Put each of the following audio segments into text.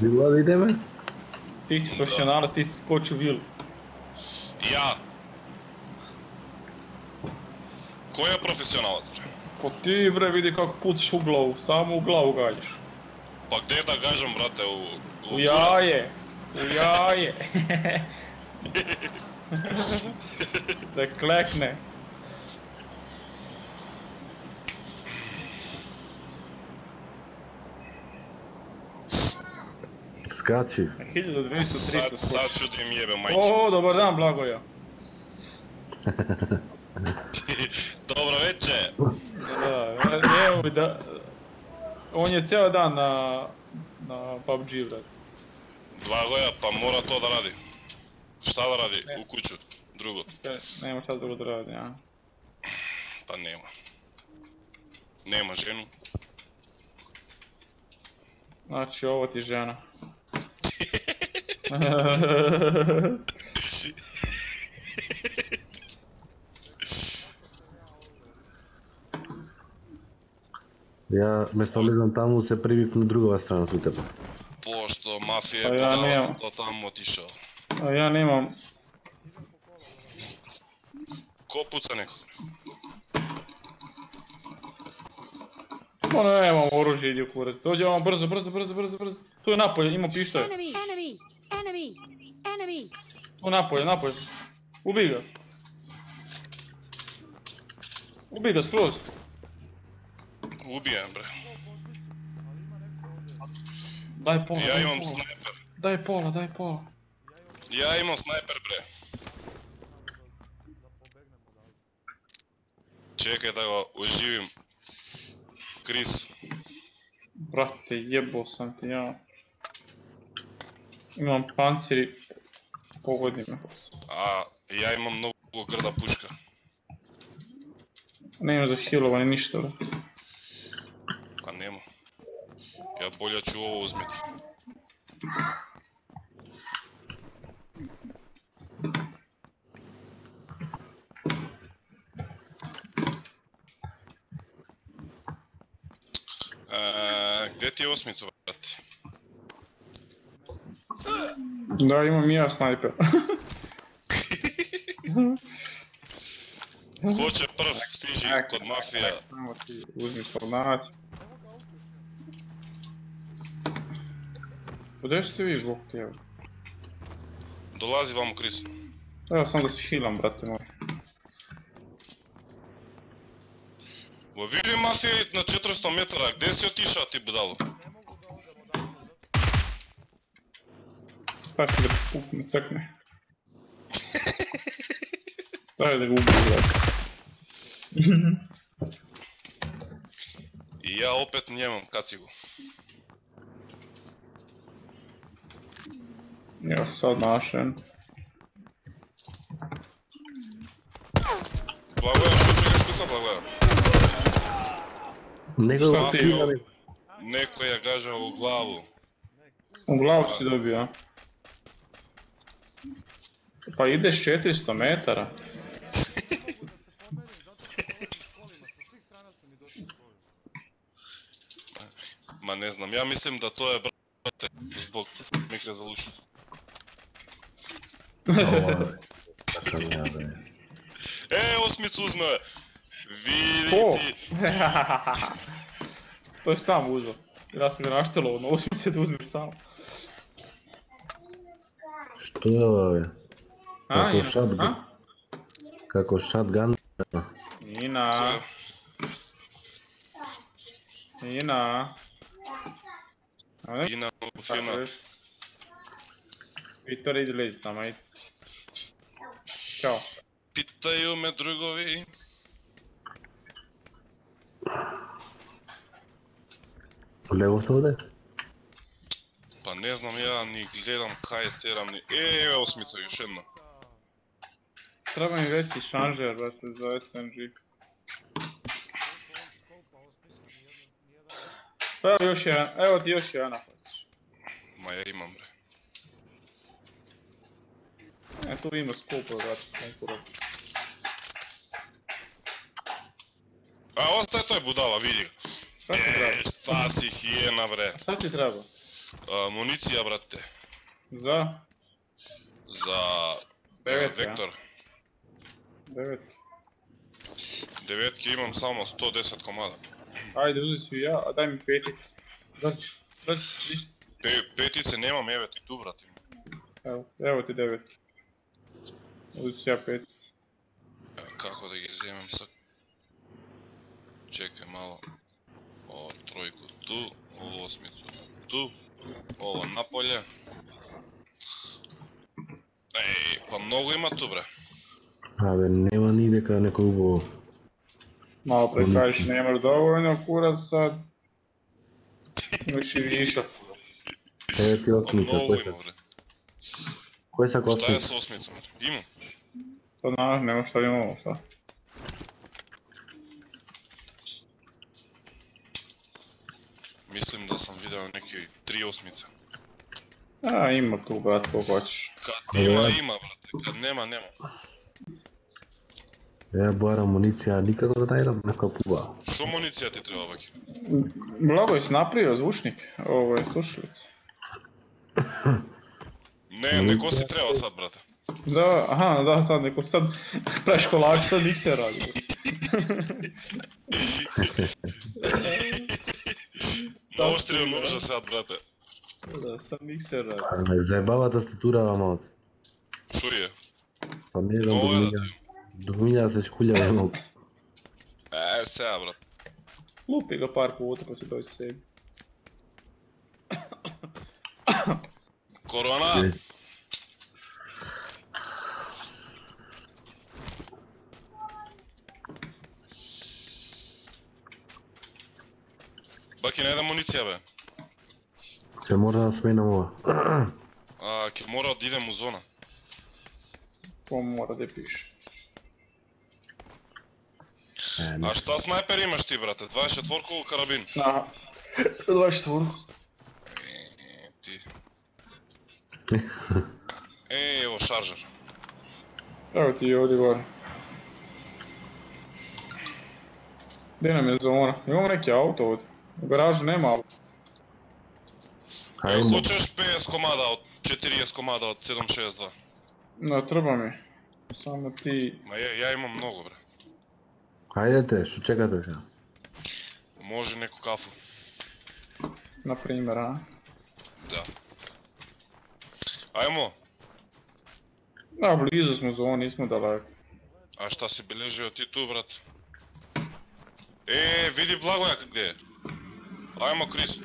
Bila ide me? Ti si profesionalac, ti si skočio vilu. Ja. Ko je profesionalac, bre? Pa ti bre vidi kako pucaš u glavu, samo u glavu gađaš. Pa gdje da gažem, brate, u... U jaje, u jaje. da klekne. Skači. 1200, Sad, 300 sad ću da im jebem majče. O, dobar dan, Blagoja. Dobro večer. Da, evo da... On je cijel dan na, na PUBG, brat. Blagoja, pa mora to da radi. Šta da radi? Ne. U kuću. Drugo. Sve, Nema šta drugo da radi, ja. Pa nema. Nema ženu. Znači, ovo ti žena. Ја ме солизам таму се прибив на другава страна сутепа. Пошто мафија е подала, до таму отишо. А ја немам. Ко пуца некој? Ма немам оружје, иди у курец. Дојде, ама брзо, брзо, брзо, брзо, брзо. Тој е напој, има пиштој. Enemy! Enemy! Tu napolje, napolje. Ubij ga. Ubij ga skroz. Ubijem bre. Daj pola, Ja daj imam pola. snajper. Daj pola, daj pola. Ja imam snajper bre. Čekaj da ga oživim. Chris. Brate, jebo sam ti ja. Imam panciri. Pogodi me. A ja imam mnogo grda puška. Ne imam za healovanje ništa, brate. Pa nema. Ja bolje ću ovo uzmeti. Eee, gdje ti je osmicu, brate? Да, имам и ја снайпер. Кој ќе прв стижи така, код мафија? Така, само ти узми солнач. Каде сте ви блок ти ево? Долази вам Крис. Ево сам да се хилам, брате мој. Во види мафија на 400 метра, каде си отиша ти будало? Sad će da pukne, crkne. Daj da ga ubiju. I ja opet njemam kacigu. Evo sad našem. Blagoja, što čega štuka Blagoja? Nego Šta Neko je gažao u glavu. U glavu si dobio, a? Pa ideš 400 metara. Ma ne znam, ja mislim da to je brate zbog bre. E, osmicu uzme! Vidi Ko? ti! to je sam uzeo. Ja sam ga naštelo, na osmice da uzmeš sam. Što je ovo? Како шатган. Како шатган. Ина. Ина. Ина, Фима. Виктор излез тама и... Чао. Питају ме другови. Лево се оде? Па не знам ја, ни гледам кај терам ни... Е, осмица, јаш една. Treba mi veći šanžer, brate, za SMG. Pa još jedan, evo ti još jedan napač. Ma ja imam bre. E, tu ima skupo, brate. A ostaje to je budala, vidi ga. Šta ti E, treba? šta si hijena bre. Šta ti treba? Municija, brate, Za? za e, Vektor. Деветки. Деветки имам само 110 комада. Ајде, узи си ја, а дај ми петица. Значи, значи, Пе, петице немам, еве ти ту, брат. Ево, ево ти деветки. Узи си ја петица. Како да ги земем са? Чекај мало. О, тројку ту, ово осмицу ту, ово наполе. Еј, па многу има ту, бре. Абе, нема ни дека некој убаво. Malo pre Odlično. kažeš nemaš dovoljno, kurac sad. Imaš i višak. Еве ти Pa осмица, mnogo кој ima са? bre. Кој са Šta je осмица? sa osmicom? bre? Imam. To znaš, nema šta imamo sad. Mislim da sam video neki tri osmice. A, ima tu, brat, ko hoćeš. Kad ima, ima brate. Kad nema, nema. Ја бара муниција, никако да најдам не капува. Што муниција ти треба ваки? Благо е снаприо звучник, ово е слушалица. не, неко си треба сад, брате. Да, аха, да, сад неко сад прашколак да, сад ник се ради. Много стрио нужа сад, брате. Да, сам ник се ради. Заебава да се турава малце. Шо е? Па не знам да Domina essa escolha, Lope. Essa é abra. Lope pega par com outro para te dar o save. Corona! É. Bă, cine ai de muniția, bă? Mora să vină mă. A, că mora direm în zona. Mora de piș. Ем... А што снайпер имаш ти, брате? 24-ко карабин? Да. 24-ко. Е, ти. Е, ево, шаржер. Ево ти, оди горе. Де нам е за мора? Имам неки ауто овде. У гаражу нема ауто. Ајде. Хочеш 50 комада од 40 комада од 762. Не, треба ми. Само ти... Ма ја, ја имам многу, бре. Хајдете, шо чекате се? Може неко кафу. Например, а? Да. Ајмо. Да, близо сме за ово, нисмо далек. А шта се бележио ти ту, брат? Е, види Благојак где е. Ајмо, Крис.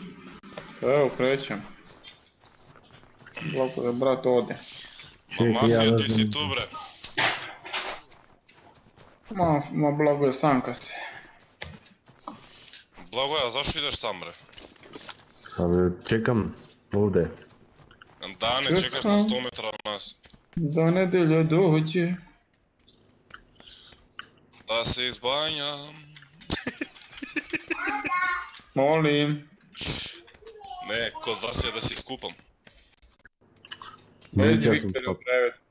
Ево, кречем. Благо брат оде. Ма, Масио, ти си ту, брат. Ma, ma blago sam sanka se. Blago a zašto ideš sam bre? Ali čekam ovdje. Dane, čekam. čekaš na 100 metara od nas. Da nedelja dođe. Da se izbanjam. Molim. Ne, kod vas je da se iskupam. Neće Viktor u krevet.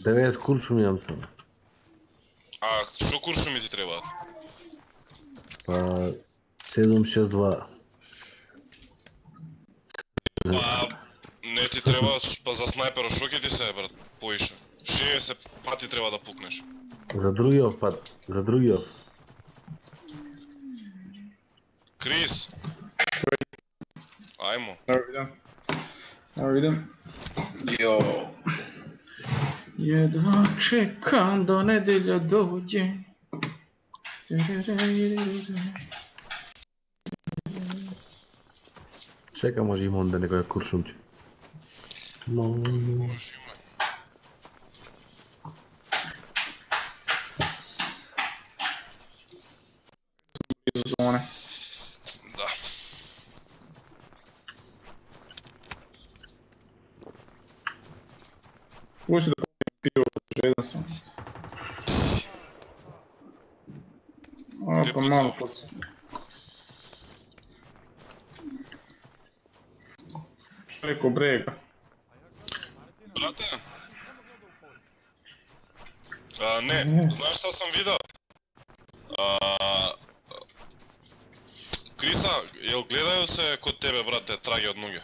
90 kuršu imam sam. А, што куршуми ти треба? Па, 762. Па, не ти треба, па за снайперо што ќе ти се, брат, поише. 60 пати треба да пукнеш. За другиот пат, за другиот. Крис. Ајмо. Добро видам. Добро. Йо. Jedva czekam do nedelia dojdzie. Czekam, może i mądę, jak kurszuncie. Może. A, Gdje pa pucao? malo puca. Preko brega. Brate? A, ne, znaš šta sam video? A, Krisa, jel gledaju se kod tebe, brate, trage od noge?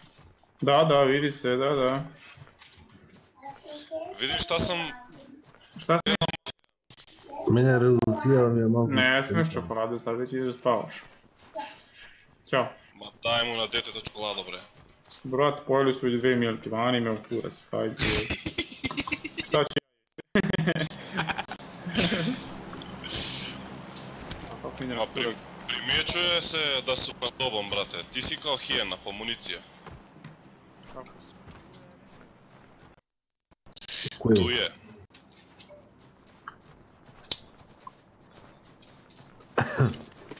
Da, da, vidi se, da, da. Vidiš šta sam... Мене редуција ми е малку... Не, е смешно, поради сега веќе ќе да спаваш. Чао. Ма дај му на детето чоколада, бре. Брат, поели су и две милки, ма ани ме окура се, хајде. Шта ќе... Ма се да су подобам, брате. Ти си као хиена по муниција. Како си? Ту е?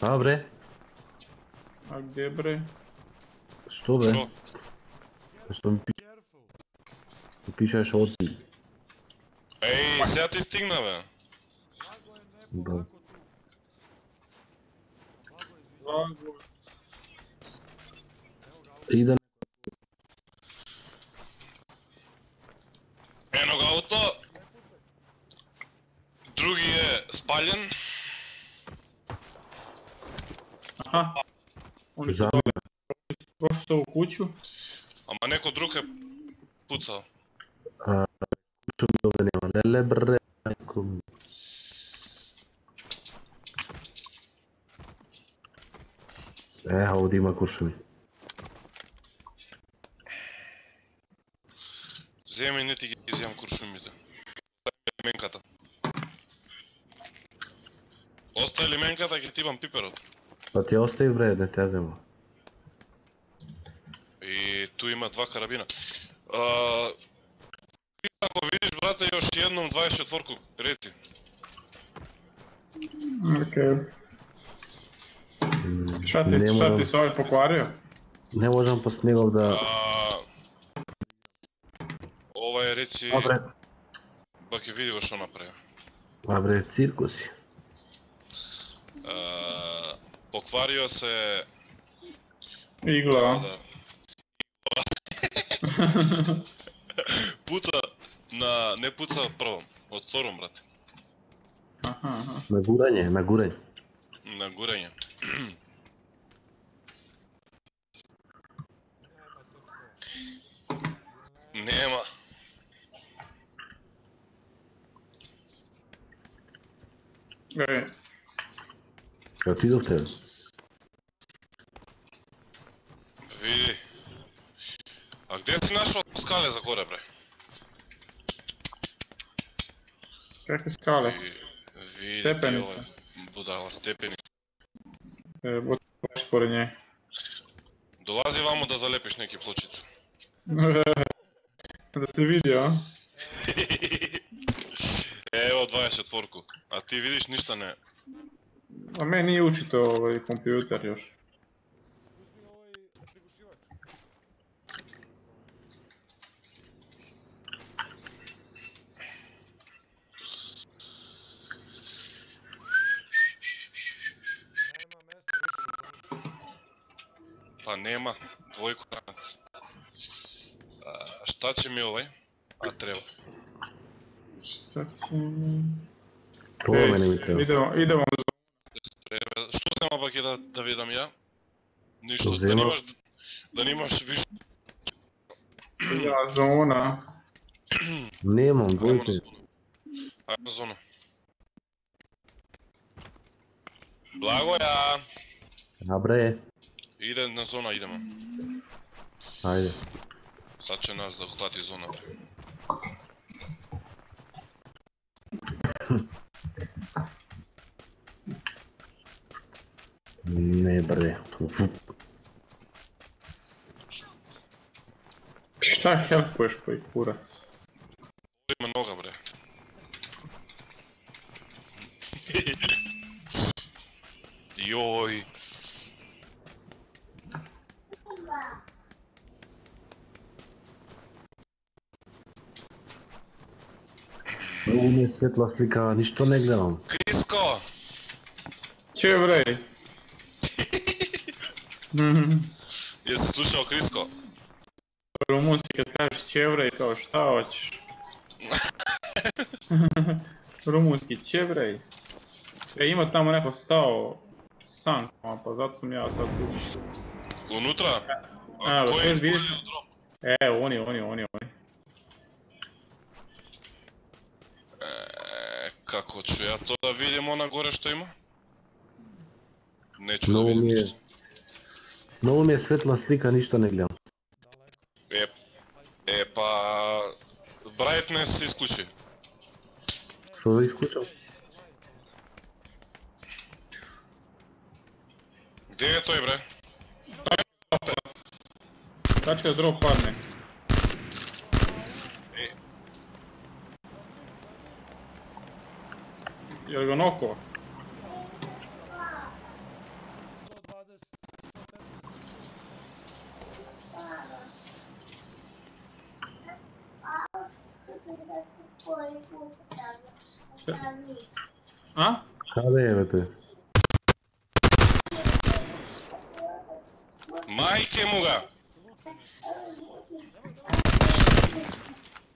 А, бре? А где, бре? Што, бре? Што? Што ми пи... Ти пишеш оти. Ей, сега ти стигна, бе. Да. И да Они За... прошли се у куќу. Ама некој друг е пуцал. Куќу да нема. Леле бре, кум. Еха, има куршуми. Земи не ти ги изјам куршумите. Менката. Остави ли менката, ќе имам пиперот. Pa ti ostaje bre, ne tezemo. I tu ima dva karabina. Uh, ako vidiš brate još jednom 24-ku, reci. Okej. Okay. Mm, šta ti, se ovaj pokvario? Ne možem po snigov da... Ovaj reći... Bak je vidio što napravio. Dobre, cirkus je. Покварио се... Игла. Да, да. пута на... Не пута првом, од втором, брат. На гурање, на гурање. На гурање. Нема. Е. Отидовте. Gdje si našao skale za gore, bre? Kakve skale? Vi, Stepenica. Budala, stepenica. E, budalaš pored nje. Dolazi vamo da zalepiš neki plučit. da se vidi, a? Evo, dvajaš četvorku. A ti vidiš ništa ne. A meni nije učito ovaj kompjuter još. nema, dvojku ranac. Šta će mi ovaj? A treba. Šta će mi... Ovo meni mi treba. Idemo, idemo za... Treba. Što sam opak da, da vidim ja? Ništa, da nimaš... Da nimaš više... Ja, zona. Nemam, dvojke. Ajmo zonu. Blago ja! Dobre. Ide na zona, idemo. Ajde. Sad će nas da uhvati zona. ne brde. Šta helpuješ koji kurac? Ovo mi je svjetla slika, ništa ne gledam. Krisko! Če vrej? Jesi slušao Krisko? Prvo mu kad kažeš čevrej, kao šta hoćeš? Rumunski čevrej. E, ima tamo neko stao sankama, pa zato sam ja sad tu. Unutra? A, koji je vidiš? E, oni, oni, oni, oni. Хочу ја тоа да видим она горе што има. Не ќе да видим ништо. Много ми е светла слика, ништо не гледам. Е, е па... Brightness се исклучи. Што да исклучам? Где е тој бре? Тачка дроп падне. Jel ga noko? A? Kada je, bete? majke mu ga!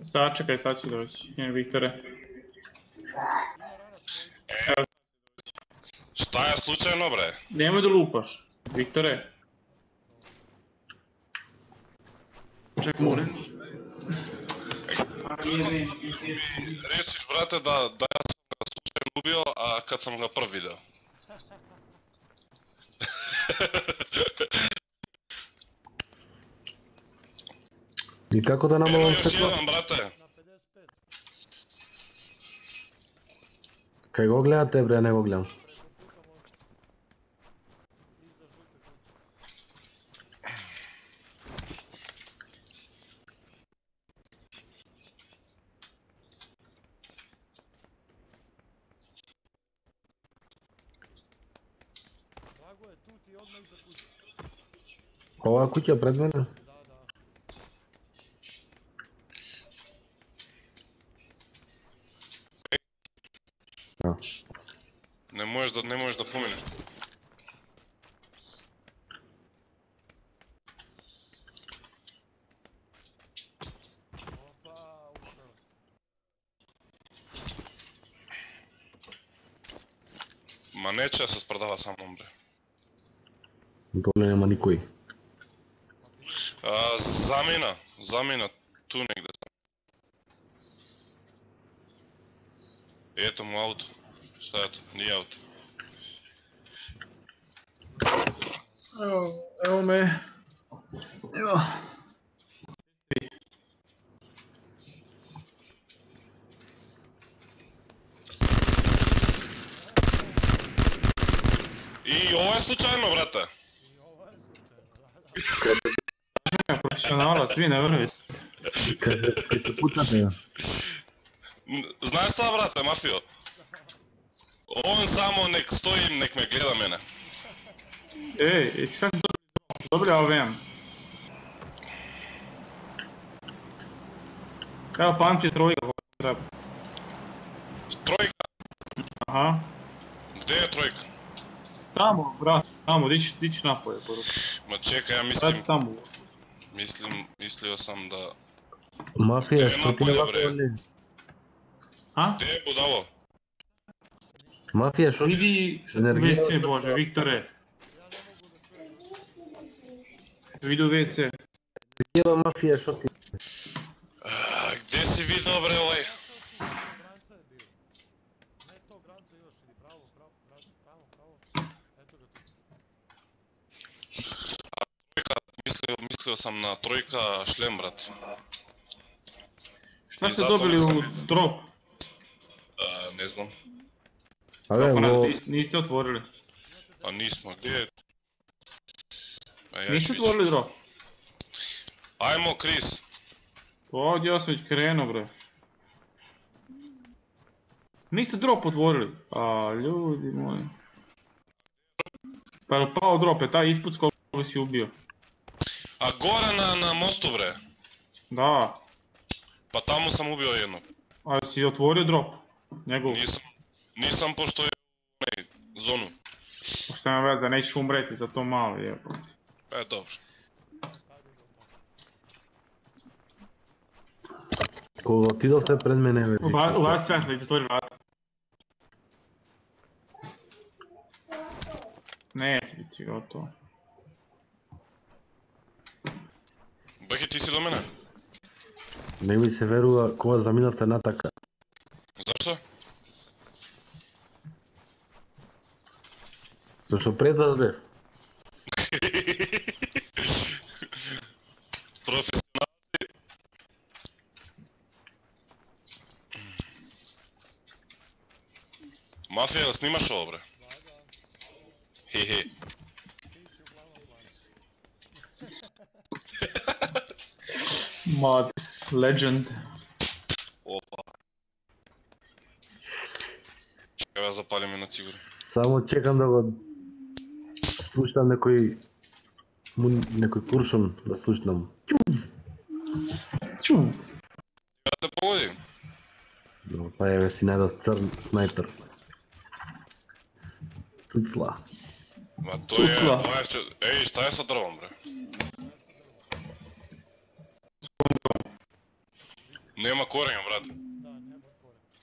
Sačekaj, sad će doći. Njen Viktore. Šta je slučajno bre? Nemoj da lupaš. Viktore. Čekaj, more. Rečiš brate da, da ja sam ga slučajno ubio, a kad sam ga prv video. I kako da nam ovom još svetla? jedan brate. Kaj go gledate, bre, ne go gledam. куќа пред мене? Да. Не можеш да не можеш да поминеш. Ма нече се спрдава само, бре. Доле нема никој. A, zamjena, zamjena, tu negdje. Eto mu auto. Šta je to? Nije auto. Evo, evo me. Evo. I ovo je slučajno, brate. I ovo je slučajno, da, da. Ja, profesionalac, vi ne verujete. Kaj se pucate, ja? N- Znaš šta, brate, mafio? On samo nek stojim, nek me gleda mene. Ej, jesi sad si dobri AVM. Evo panci je trojka, treba. Trojka, Aha. gdje je trojka? Tamo, brat, tamo, dić, dić napolje, poruka. Ma čekaj, ja mislim, Brat, tamo. Mislim, mislio sam da... Mafija, što ti ne? A? Gdje je budalo? Mafija, što ti... Vidi. WC, bože, Viktore. Vidi u WC. Cijela mafija, što ti... A, Gdje si vidio, bre, ovaj? Granca je bio. Ne to granca još, ili pravo, pravo, pravo, pravo, pravo. Eto ga tu. Mislio, mislio sam na trojka šlem, brate. Šta I ste dobili u drop? A, ne znam. A Kako evo, ne, ovo- nis- niste otvorili. A nismo, gdje je? A ja Niste otvorili drop? Ajmo, Chris. Pa ovdje ja sam već krenuo, bre. Niste drop otvorili? A, ljudi moji. Pa je li pao drop, je taj ispod s koga si ubio? A gore na, na mostu, bre. Da, Pa tamo sam ubio jednog. a si otvorio drop? Njegov, Nisam, nisam pošto je onaj, zonu. šta nema veze, nećeš umreti za to malo, jebote. E, dobro. Je dobro. Koga ti dovte pred mene, vidi. Ubaci svetlo i zatvori vrata. Neće biti gotovo. Ti si си до мене? Не ми се верува кога заминавте натака. Зашто? Зашто пред вас бев? Професионални. Мафија, да снимаш ово, бре? Хе-хе. Matis, legend. Опа. Чекай, ја запалим една цигура. Само чекам да го слушнам некој му, некој куршум да слушнам. Ču. Да те погоди. Но, па еве си најдов црн снайпер. Цуцла. Ма тој е, е што... Еј, шта е со дрвом, бре? korenja, brat. Da, nema korenja.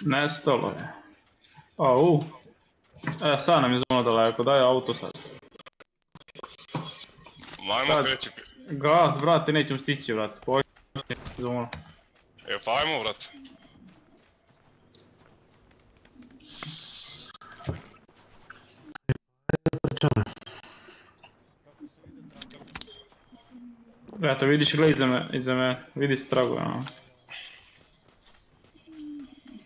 Nestalo je. Au. E, sad nam je zona daleko, daj auto sad. Majmo kreći. Gas, brate, nećem stići, brate. Pojde, zona. E, fajmo, brate. Eto, vidiš, gledaj iza, me, iza me. vidi se tragu, ono.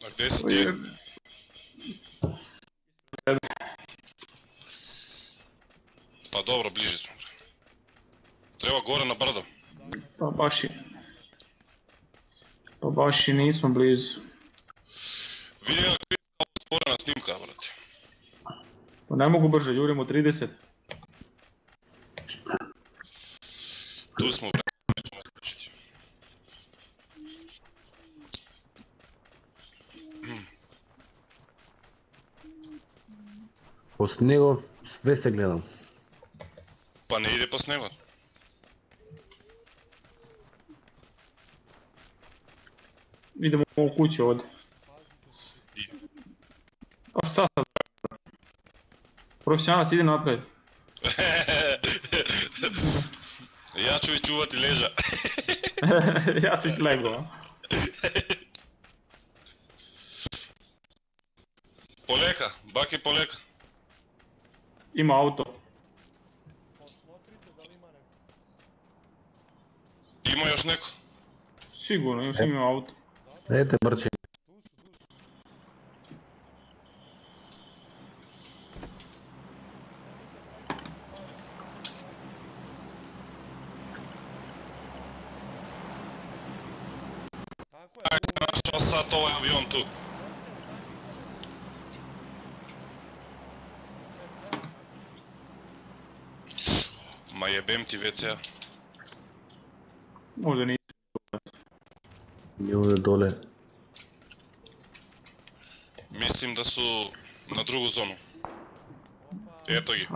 A gdje si ti? Pa dobro, bliži smo. Treba gore na brdo. Pa baš i... Pa baš i nismo blizu. Vidio je sporena snimka, brate. Pa ne mogu brže, jurimo 30. Снего, све се гледам. Па не иде по снего. Идемо во куќа од. Па шта сад? Професионалец иди напред. Ја ќе ви чуват и лежа. Јас си лего. Полека, баки полека. Ima auto. Ima još neko? Sigurno, još e. ima auto. Dajte brči. Ма јебем ти веце. Možda nije. Ни овде доле. Мислим да су на другу зону. Ето ги.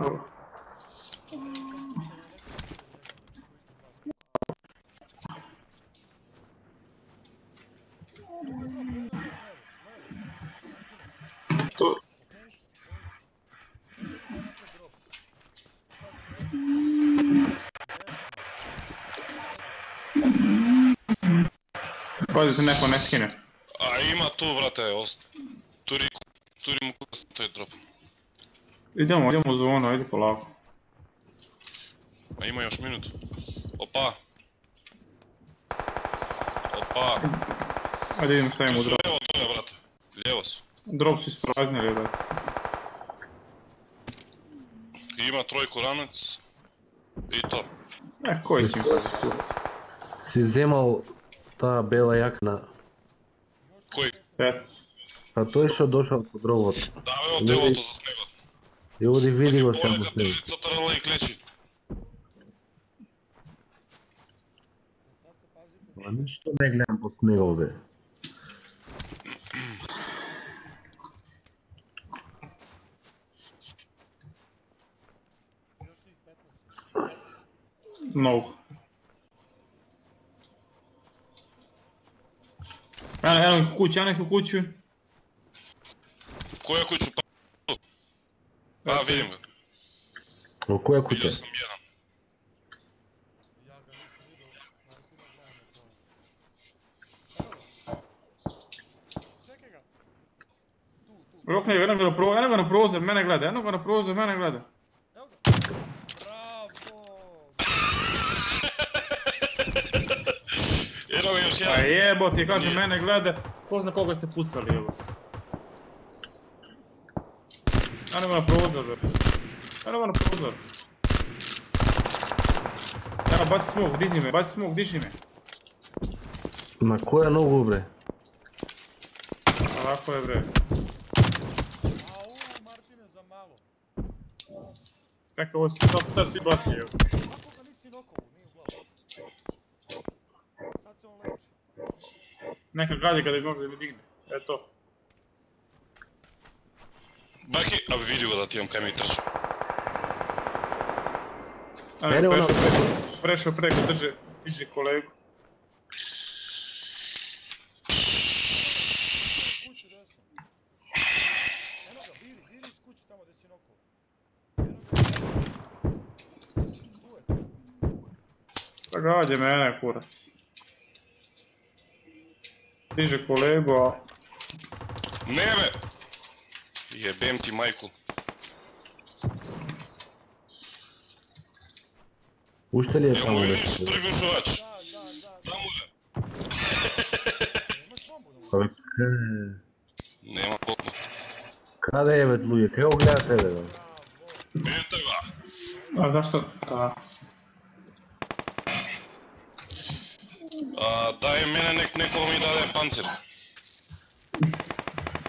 da te neko ne skine. A ima tu, brate, ost... turi mu kada sam to je drop. Idemo, idemo u zonu, ajde polako. A ima još minut. Opa! Opa! Ajde idem šta im u drop. Lijevo dolje, brate. Lijevo su. Drop su ispraznili, brate. Ima trojku ranac. I to. E, koji si mi sad kurac? Si zemal таа бела јакна. Кој? Е. А тој што дошол под робот. Да, бе, од делото за снегот. Јоди види го само снег. Телицата рала и клечи. А ништо не гледам по снегот, бе. Много. Evo, evo kuću, evo neku kuću. Koja kuću? Pa... Pa vidim ga. U koja kuća? Rokne, jedan. Ga na prozor, na prozor, mene gleda, jedan ga na prozor, mene gleda. Pa jedan. jebote, kaže Nije. mene gleda, ko zna koga ste pucali, evo. Ga na prozor, bre. Eno ga na prozor. Eno, baci smog, diži me, baci smog, diži me. Na koja nogu bre? Ovako je, bre. Au, Martine, za malo. Čekaj, ovo si, sad, si baci, evo. Kako ga nisi nokovo, nije u glavu. Sad se on leči. Neka gadi kada može da mi digne. Eto. Baki, a vidi ga da ti imam kaj mi trče. Mene Ajde, ono- prešao preko, prešao preko, drže, diži kolegu. Kući desno. Eno ga, biri, biri iz kuće tamo gdje si nokovo. Eno ga. Tu je. Pa gađe mene, kurac. Diže kolegu, a... Nebe! Jebem ti majku. Ušte li je tamo vidiš? Da, da, da. Tamo ga. Imaš bombu da mu Pa kaj- Nema popu. Kada je vet luje? Kaj ovo gleda tebe? bre? Eto ga. A zašto? Da. A, daj mene nek neko mi dade pancir.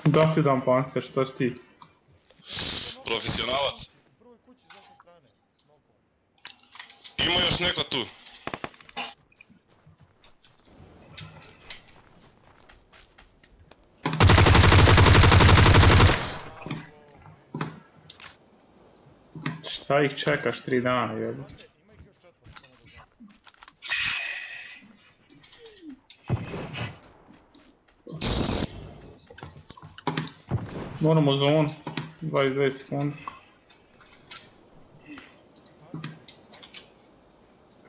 Da ti dam pancer, šta si ti? Profesionalac. Ima još neko tu. Šta ih čekaš tri dana, jebo? Znate, ima ih još četvoro, samo da znate. Moramo zon. 22 sekundi.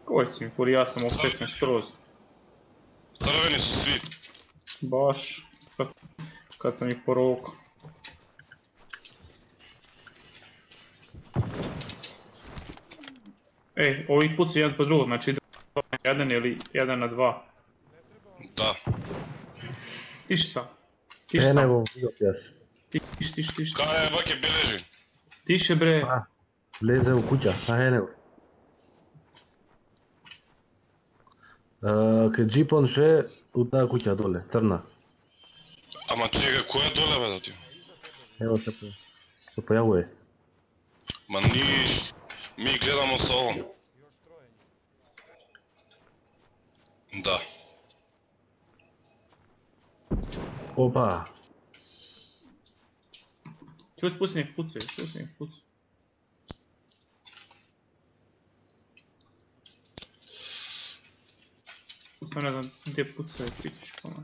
Koji će mi puri, ja sam osvećen skroz. Crveni su svi. Baš. Kad, kad sam ih porokao. Ej, ovi pucaju jedan po drugom, znači na jedan ili jedan na dva. Ne Da. Tiši sam. Tiši E, ne sam. bom vidio Тиш, тиш, тиш. Кај, ваке бележи. Тише бре. Па, па, а, влезе во куќа, а е него. Кај джипон ше у таа куќа доле, црна. Ама чека, која доле бе да ти? Ево се по... Се појавува. Ма ни... Ми гледамо со овон. Да. Опа. Чуваш пусни nek pucaju, пусти. nek pucaju. Па Сам не знам где пуцај пич, кона.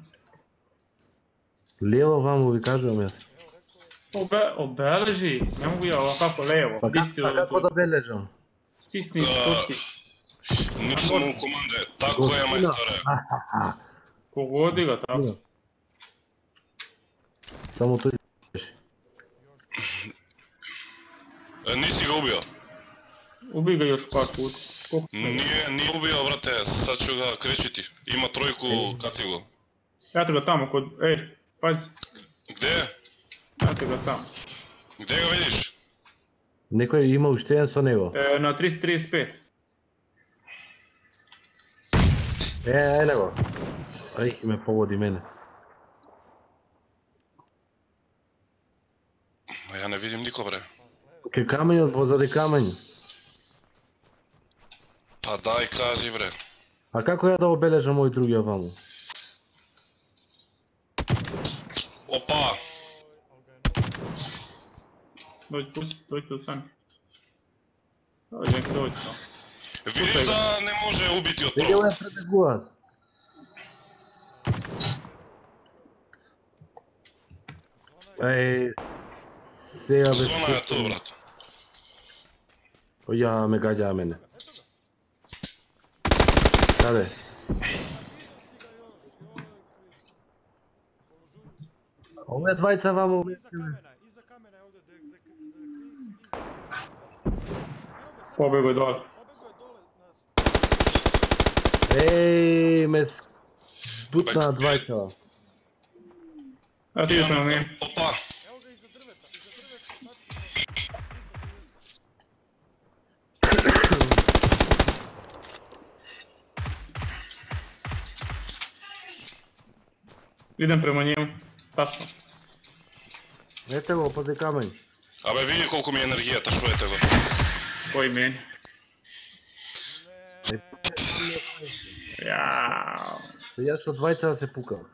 Лево вам ви кажувам јас. Обе, обележи, не могу ја овака по лево. Па Дисти а па како да бележам? Стисни, пусти. Ништо му команде, тако е мајсторе. Погоди го, тако. Само тој Nisi ga ubio. Ubi ga još par put. Nije, nije ubio, vrate, sad ću ga krećiti. Ima trojku e. kativu. Ja te ga tamo, kod... Ej, pazi. Gdje? Ja te ga tamo. Gdje ga vidiš? Neko je imao uštejan sa nevo. E, na 335. E, nego. Aj, me povodi mene. Ma ja ne vidim niko bre. Кај камењот, позади камењ. Па дај кажи бре. А како ја да обележам овој другија ваму? Опа! Дојд, пусти, тој дојд, сами. Дојд, дојд, дојд, Видиш да не може убити од тоа. Видео ја пробегуваат. Еј, сега без... Зона е тоа, брат. Oya me calla, Mene. ¿Sabes? Ove dvajca vam u... Iza kamena je ovdje Pobjegao je dole. Ej, me s... Putna dvajca vam. A ti još na. Opaš. Идем према нему. Ташно. Ете го, пази камен. Абе, види колку ми е енергијата, што ете го. Кој мен? Јао. Јас со двајца да се пукам.